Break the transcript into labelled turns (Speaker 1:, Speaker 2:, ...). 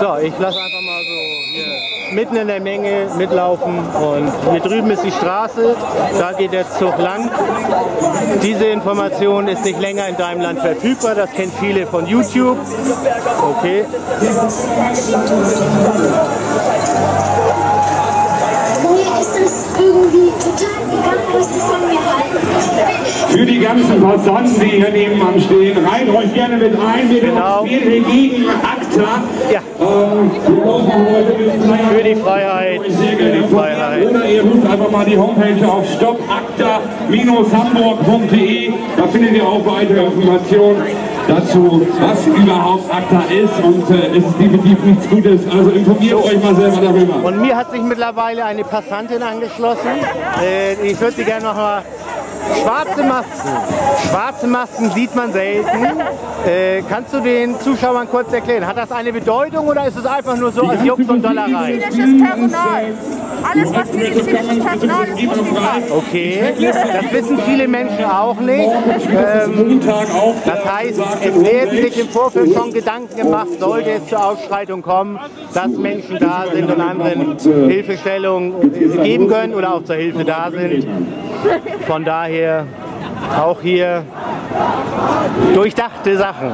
Speaker 1: So, ich lasse einfach mal so hier mitten in der Menge mitlaufen und hier drüben ist die Straße, da geht der Zug lang. Diese Information ist nicht länger in deinem Land verfügbar, das kennen viele von YouTube. Okay.
Speaker 2: Ganzen Passanten, die hier nebenan stehen, reiht euch gerne mit ein. Wir
Speaker 1: Genau.
Speaker 2: demonstrieren gegen ACTA.
Speaker 1: Ja.
Speaker 2: Ähm,
Speaker 1: Für die Freiheit, für die. Freiheit.
Speaker 2: Oder ihr ruft einfach mal die Homepage auf stoppacta-hamburg.de. Da findet ihr auch weitere Informationen dazu, was überhaupt ACTA ist. Und äh, es ist definitiv nichts Gutes. Also informiert euch mal selber darüber.
Speaker 1: Und mir hat sich mittlerweile eine Passantin angeschlossen. Äh, ich würde sie gerne noch mal. Schwarze Masken. Schwarze Masken sieht man selten. Äh, kannst du den Zuschauern kurz erklären? Hat das eine Bedeutung oder ist es einfach nur so als Jux und Dollerei?
Speaker 3: medizinisches Personal. Alles, was medizinisches Personal ist, muss nicht rein.
Speaker 1: Okay, das wissen viele Menschen auch nicht. Ähm, das heißt, es werden sich im Vorfeld schon Gedanken gemacht, sollte es zur Ausschreitung kommen, dass Menschen da sind und anderen Hilfestellungen geben können oder auch zur Hilfe da sind. Von daher auch hier durchdachte Sachen.